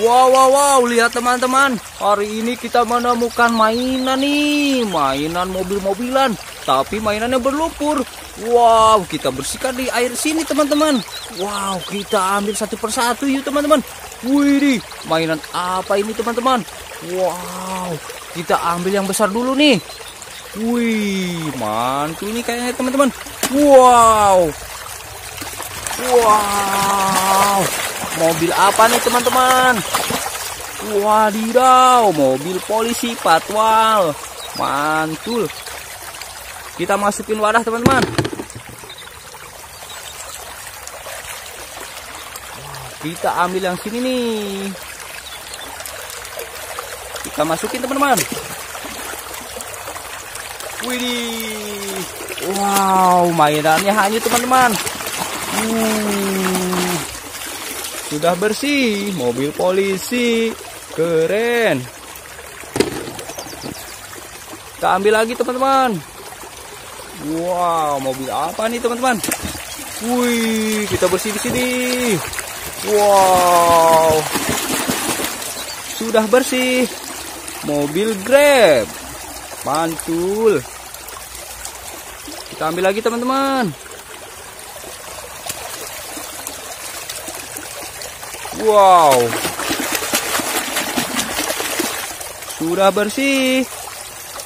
Wow, wow, wow, lihat teman-teman. Hari ini kita menemukan mainan nih, mainan mobil-mobilan, tapi mainannya berlumpur. Wow, kita bersihkan di air sini teman-teman. Wow, kita ambil satu persatu yuk teman-teman. Wih, mainan apa ini teman-teman? Wow, kita ambil yang besar dulu nih. Wih, mantul ini kayaknya teman-teman. Wow. Wow. Mobil apa nih teman-teman? Wadidaw, mobil polisi patwal. Mantul. Kita masukin wadah teman-teman. Kita ambil yang sini nih. Kita masukin teman-teman. Wow, mainannya hanyut teman-teman. Uh, sudah bersih, mobil polisi. Keren. Kita ambil lagi teman-teman. Wow, mobil apa nih teman-teman? Wih, kita bersih di sini. Wow. Sudah bersih. Mobil Grab. Mantul. Kita ambil lagi teman-teman. Wow. Sudah bersih.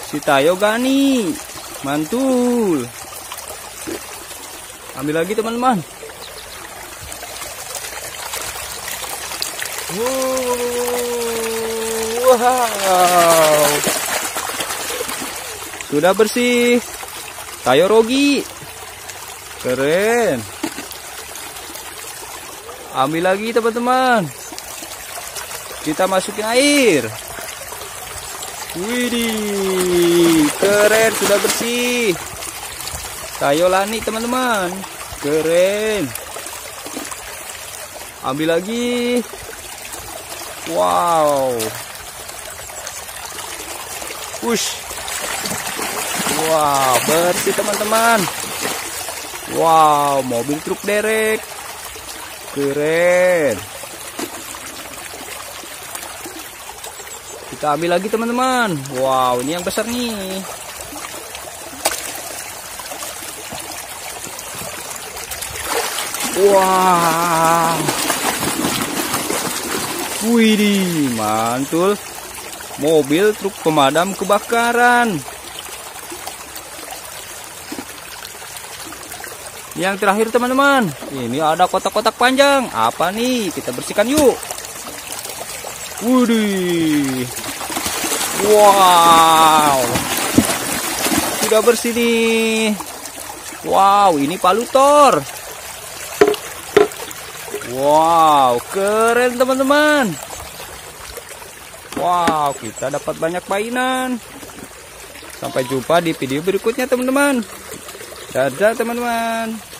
Si Tayo Gani. Mantul. Ambil lagi teman-teman. Wow. Sudah bersih. Tayo Rogi. Keren. Ambil lagi teman-teman. Kita masukin air. Widih, keren sudah bersih. Tayo Lani teman-teman. Keren. Ambil lagi. Wow. Push. Wow, bersih teman-teman. Wow, mobil truk derek. Keren. Kita ambil lagi teman-teman. Wow, ini yang besar nih. Wow. Widih, mantul. Mobil truk pemadam kebakaran. Yang terakhir teman-teman, ini ada kotak-kotak panjang. Apa nih? Kita bersihkan yuk. Widih. Wow. Sudah bersih nih. Wow, ini palutor. Wow, keren teman-teman. Wow, kita dapat banyak mainan. Sampai jumpa di video berikutnya teman-teman. Dadah teman-teman.